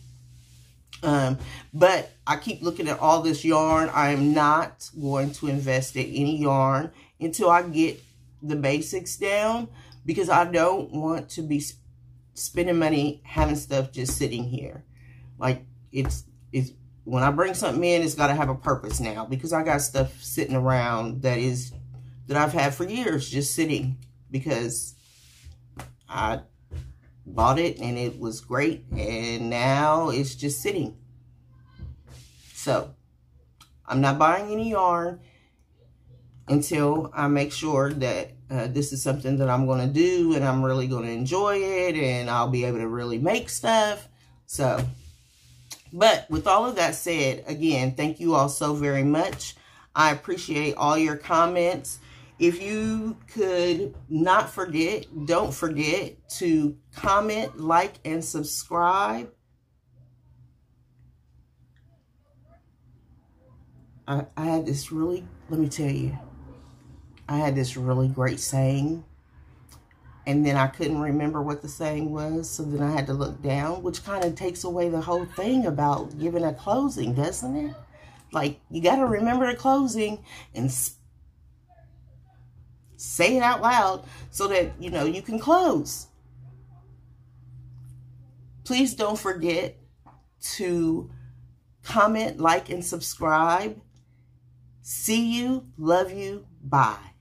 A: Um, but I keep looking at all this yarn. I am not going to invest in any yarn until I get the basics down because I don't want to be spending money having stuff just sitting here. Like it's, it's, when I bring something in, it's got to have a purpose now because I got stuff sitting around that is, that I've had for years just sitting because I bought it and it was great and now it's just sitting. So I'm not buying any yarn until I make sure that uh, this is something that I'm going to do and I'm really going to enjoy it and I'll be able to really make stuff. So, but with all of that said, again, thank you all so very much. I appreciate all your comments. If you could not forget, don't forget to comment, like, and subscribe. I, I had this really, let me tell you, I had this really great saying. And then I couldn't remember what the saying was. So then I had to look down, which kind of takes away the whole thing about giving a closing, doesn't it? Like, you got to remember the closing and say it out loud so that, you know, you can close. Please don't forget to comment, like, and subscribe. See you. Love you. Bye.